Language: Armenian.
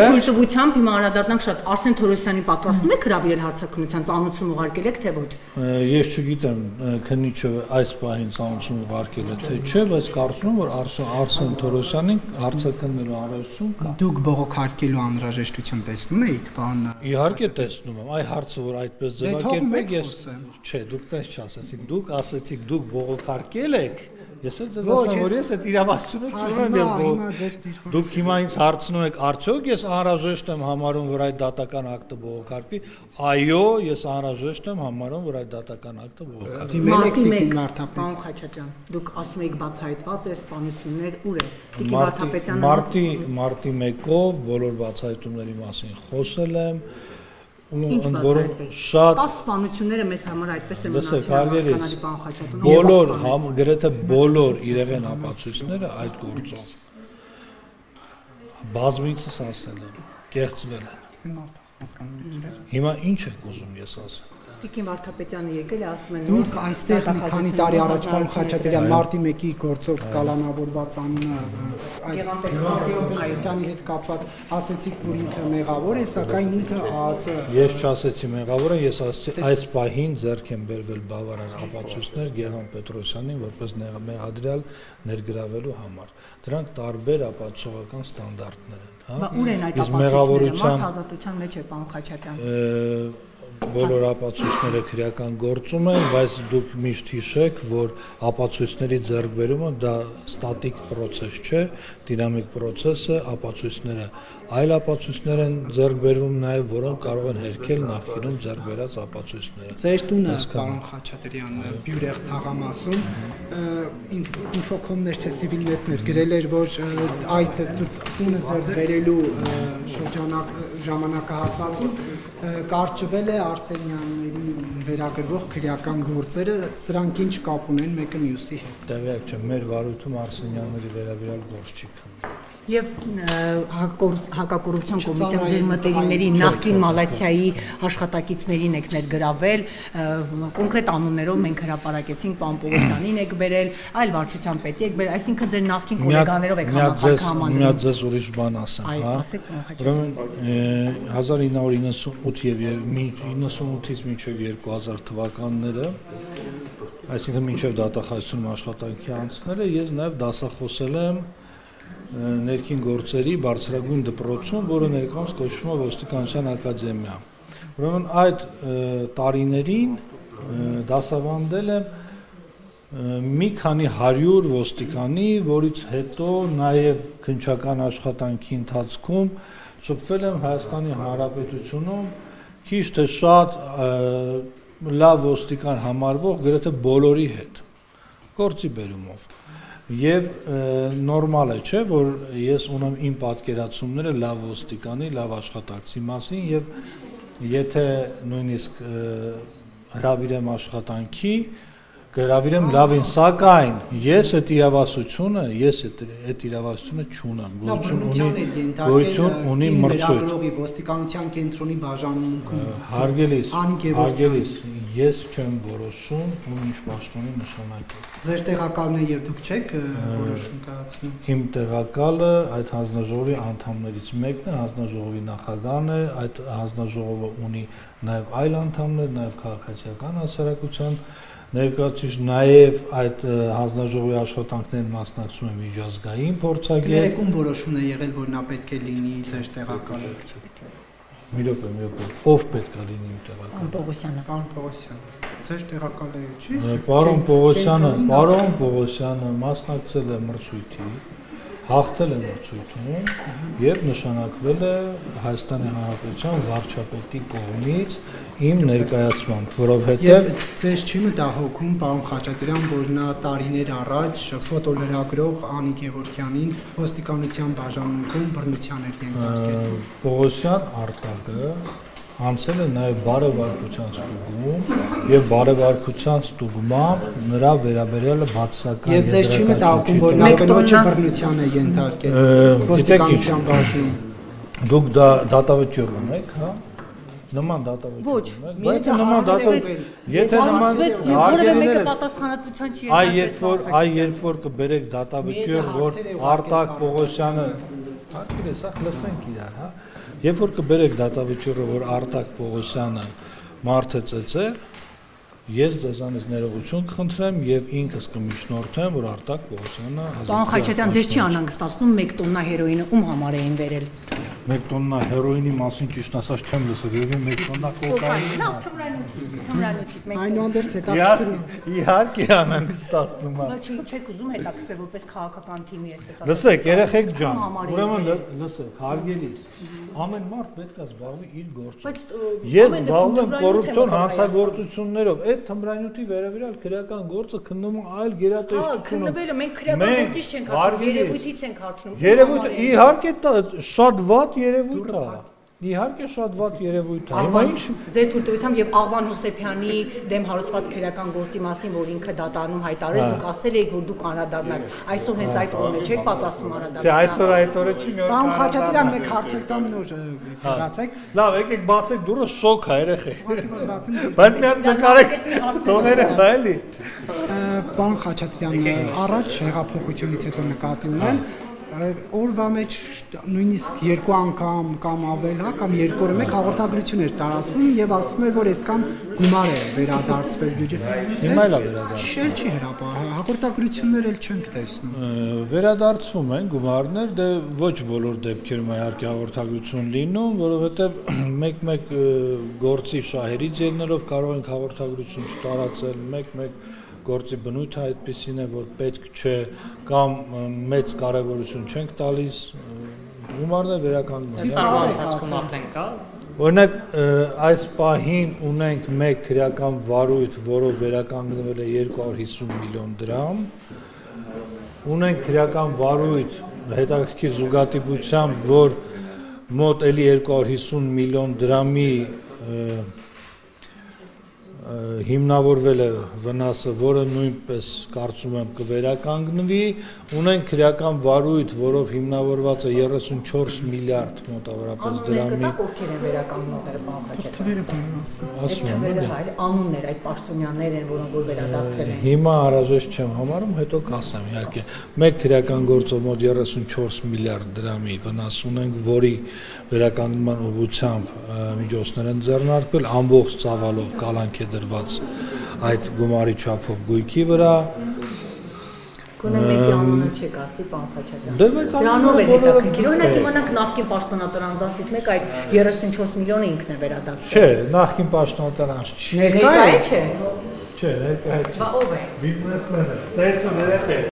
Թույլտվությամբ հիմա անդրադառնանք շատ Արսեն Թորոսյանին պատրաստում եք հրավիրել հարցակնության ծանոթություն ուղարկել եք թե ոչ։ Ես չգիտեմ քննիչը այս պահին ծանոթություն ուղարկել է թե չէ, բայց կարծում եմ որ Արսեն Արսեն Թորոսյանին հարցակնելու անհրաժեշտություն կա։ Դուք բողոքարկելու անհրաժեշտություն տեսնում եք, պարոն։ Իհարկե տեսնում եմ, այ հարցը որ այդպես Դե ձևակերպեք, ես չէ, դուք տես չասեցիք, դուք ասեցիք դուք բողոքարկել եք Ես էլ ձեզ ասում եմ, որ ես այդ իրավասությունը չունեմ ես բող։ Դուք հիմա ինձ հարցնում եք, արդյոք ես անհրաժեշտ եմ համարում, որ այդ դատական ակտը բողոքարկվի։ Այո, ես անհրաժեշտ եմ համարում, որ այդ դատական ակտը բողոքարկվի։ Դիմել եք Մարտի Տիկին 1, Վարդապետ։ Պարոն Խաչատրյան, դուք ասում եք բացահայտված է սպանություններ ուր է։ Տիկի Մարտի Վարդապետյանը մարտի մարտի 1-ով բոլոր բացահայտումների մասին խոսել եմ ու Ինչ բացահայտվեց։ շատ 10 սպանությունները մեզ համար այդպես է Լսեք, մնացել հասկանալի պարոն Խաչատրյան։ բոլոր համ գրեթե բոլոր իրեղեն ապացույցները այդ գործով բազմիցս ասել եմ, կեղծվել են։ Հիմա ինչ եք ուզում ես ասեմ։ Տիկին Վարդապետյանը եկել է ասում են Դուք այստեղ մի քանի տարի առաջ պարոն Խաչատրյան մարտի 1-ի գործով կալանավորված անունը այդ Գեգամպետյանի հետ կապված ասեցիք, որ ինքը մեղավոր է, սակայն ինքը ԱԱՑ Ես չասեցի մեղավոր եմ, ես ասեցի այս պահին ձեռք են բերվել բավարար ապացույցներ Գեհան Պետրոսյանին որպես մեղադրյալ ներգրավելու համար։ Դրանք տարբեր ապացուցողական ստանդարտներ են, հա։ Բա ուր են այդ Իսկ ապացույցները։ մեղավորության Մարդ ազատության մեջ է պարոն Խաչատրյան։ Ը, բոլոր ապացույցները քրեական գործում են, բայց դուք միշտ հիշեք, որ ապացույցների ձեռքբերումը դա ստատիկ process չէ, դինամիկ process է, ապացույցները այլ ապացույցներ են ձեռքբերվում նաև, որոնք կարող են հերքել նախկինում ձեռքբերած ապացույցները։ Ձեր տունը, պարոն Խաչատրյան, Բյուրեղ թաղամասում ինֆոկոմներ թե սիվիլնետներ գրել էր, որ այդ տունը ը, շրջանակ ժամանակահատվածում կարճվել է Արսենյանների վերագրվող քրեական գործերը, սրանք ինչ կապ ունեն մեկը մյուսի հետ։ Տեղյակ չեմ, մեր վարույթում Արսենյանների վերաբերյալ գործ չի քննվում։ Հակակոռ- հակակոռուպցիոն կոմիտեում ձեր մտերիմների նախկին Մալացիայի աշխատակիցներին եք ներգրավել, կոնկրետ անուններով մենք հրապարակեցինք պարոն Պողոսյանին եք բերել, այլ վարչության պետի եք բերել, այսինքն ձեր նախկին կոլեգաներով եք մի հատ ձեզ ուրիշ բան ասեմ, հա։ Ուրեմն ե, 1998 եւ եր- մի- 98-ից մինչև 2000 թվականները, այսինքն մինչև դատախազությունում աշխատանքի անցները, ես նաև դասախոսել եմ ներքին գործերի բարձրագույն դպրոցում, որը ներկայումս կոչվում է Ոստիկանության ակադեմիա։ Ուրեմն այդ տարիներին դասավանդել եմ մի քանի 100 ոստիկանի, որից հետո նաև քնչական աշխատանքի ընթացքում շփվել եմ Հայաստանի Հանրապետությունում քիչ թե շատ լավ ոստիկան համարվող գրեթե բոլորի հետ գործի բերումով ը, նորմալ է չէ որ ես ունեմ իմ պատկերացումները լավ ոստիկանի, լավ աշխատակցի մասին եւ եթե նույնիսկ հրավիրեմ աշխատանքի գրավիրեմ լավին, սակայն ես այդ իրավասությունը, ես այդ այդ իրավասությունը չունեմ։ Գոյություն ունի գոյություն ունի մրցույթ։ ոստիկանության կենտրոնի բաժանմունքում Հարգելիս, հարգելիս, ես չեմ որոշում ում ինչ պաշտոնի նշանակել։ ձեր տեղակալն է եւ դուք չեք որոշում կայացնում։ Իմ տեղակալը այդ հանձնաժողովի անդամներից մեկն է, հանձնաժողովի նախագահն է, այդ հանձնաժողովը ունի նաև այլ անդամներ, նաև քաղաքացիական հասարակության ներկայացուցիչ, նաև այդ հանձնաժողովի աշխատանքներին մասնակցում է միջազգային փորձագետ։ Ներեկում որոշումն է եղել, որ նա պետք է լինի ձեր տեղակալը։ Մի րոպե, մի րոպե։ Ով պետք է լինի տեղակալը։ Պարոն Պողոսյանը։ Պարոն Պողոսյան, ձեր տեղակալը չի։ Պարոն Պողոսյանը, պարոն Պողոսյանը մասնակցել է մրցույթի, հաղթել է մրցույթում եւ նշանակվել է Հայաստանի Հանրապետության վարչապետի կողմից իմ ներկայացմամբ, որովհետեւ ձեզ չի մտահոգում, պարոն Խաչատրյան, որ նա տարիներ առաջ ֆոտոլրագրող Անի Գևորգյանին ոստիկանության բաժանմունքում բռնության էր ենթարկել։ Պողոսյան արտակը անցել է նաև բարևարկության ստուգում եւ բարևարկության ստուգմամբ նրա վերաբերյալը բացասական Եվ ձեզ չի մտահոգում, որ նա կնոջը բռնության է ենթարկել ոստիկանության բաժնում։ Դուք դա դատավճիռ ունեք, հա? Նման դատավճիռ Ոչ, ունեք, մի բայց նման դատավճիռ, եթե նման եւ որևէ մեկը պատասխանատվության չի Այ երբ որ այ երբ որ կբերեք դատավճիռ, որ Արտակ Պողոսյանը Հարկի սա լսենք իրար, հա։ Երբ որ կբերեք դատավճիռը, որ Արտակ Պողոսյանը մարդը ծեծեր, ես ձեզանից ներողություն կխնդրեմ եւ ինքս կմիջնորդեմ, որ Արտակ Պողոսյանը Պարոն Խաչատյան, ձեզ չի անհանգստացնում 1 տոննա հերոինը ում համար էին վերել։ 1 տոննա հերոինի մասին ճիշտ ասած չեմ լսել, եւ 1 տոննա կոկայինի Լավ, թմրանյութի, թմրանյութի։ մեկ տոննա։ Այնուհանդերձ հետաքրքիր Իհարկե անհանգստացնում է։ Բայց չի չեք ուզում հետաքրքրել որպես քաղաքական թիմի այսպես Լսեք, երեխեք ջան, ուրեմն լսեք, հարգելիս։ Ամեն մարդ պետք է զբաղվի իր գործով։ Ես ամեն զբաղվում եմ կոռուպցիոն հանցագործություններով։ Այդ թմրանյութի վերաբերյալ քրեական գործը քննում այլ Հա, գերատեսչություն։ քննվելը մենք քրեական գործից չենք հարցնում, երևույթից ենք հարցնում։ Ում Երևույթը իհարկե շատ վատ երևույթ է։ Իհարկե շատ վատ երևույթ է։ Հիմա ինչ ձեր թույլտվությամբ եւ Աղվան Հոսեփյանի դեմ հարուցված քրեական գործի մասին, որ ինքը դատարանում հայտարարեց, Հա։ դուք ասել եք, որ դուք անդրադառնաք։ Այսօր հենց այդ օրն է, չեք պատրաստվում Չէ, անդրադառնալ։ այսօր այդ օրը չի մի օր։ Պարոն Խաչատրյան, մեկ հարց էլ տամ նոր գրացեք։ Լավ, եկեք բացեք դուրը շոկ է երեխեք։ Բայց մի հատ նկարեք տոները հա էլի։ Պարոն Խաչատրյան, առաջ հեղափոխությունից հետո նկատի ունեմ օրվա մեջ նույնիսկ երկու անգամ կամ ավել, հա, կամ երկու օրը մեկ հաղորդագրություն էր տարածվում եւ ասվում էր, որ այսքան գումար է վերադարձվել բյուջե։ Հիմա էլ է վերադարձել։ Շել չի հրապարակը, հաղորդագրություններ էլ չենք տեսնում։ Վերադարձվում են գումարներ, դե ոչ բոլոր դեպքերում իհարկե հաղորդագրություն լինում, որովհետև մեկ-մեկ գործի շահերից ելնելով կարող ենք հաղորդագրություն չտարածել, մեկ-մեկ գործի բնույթը այդպեսին է, որ պետք չէ կամ մեծ կարևորություն չենք տալիս ը, գումարներ վերականգնում են։ Տարվա ընթացքում արդեն կա Օրինակ այս պահին ունենք մեկ քրեական վարույթ, որով վերականգնվել է 250 միլիոն դրամ։ Ունենք քրեական վարույթ հետաքրքիր զուգատիպությամբ, որ մոտ էլի 250 միլիոն դրամի հիմնավորվել է վնասը, որը նույնպես կարծում եմ կվերականգնվի, ունենք քրեական վարույթ, որով հիմնավորված է 34 միլիարդ մոտավորապես դրամի ովքեր են վերականգնողները Խաչատրյան։ Թվերը բան ասա։ ասում եմ, հայ անուններ այդ պաշտոնյաներ են, որոնք որ վերադարձել են։ Հիմա հարազատ չեմ համարում, հետո կասեմ իհարկե։ Մեկ քրեական գործով մոտ 34 միլիարդ դրամի վնաս ունենք, որի վերականգնման ուղղությամբ միջոցներ են ձեռնարկվել, ամբողջ ծավալով կալանք է դրված այդ գումարի չափով գույքի վրա։ Գոնե մեկի անունը չեք ասի, պարոն Խաչատրյան։ Դե Դրանով է հետաքրքիր։ Օրինակ իմանանք նախկին պաշտոնատարանցից մեկ այդ 34 միլիոնը ինքն է վերադարձել։ Չէ, նախին պաշտոնատարանց չի։ Ներկա է։ չէ։ Չէ, ներկայ չի։ Բա ով է։ Բիզնեսմեն է։ Տեսը երեխե։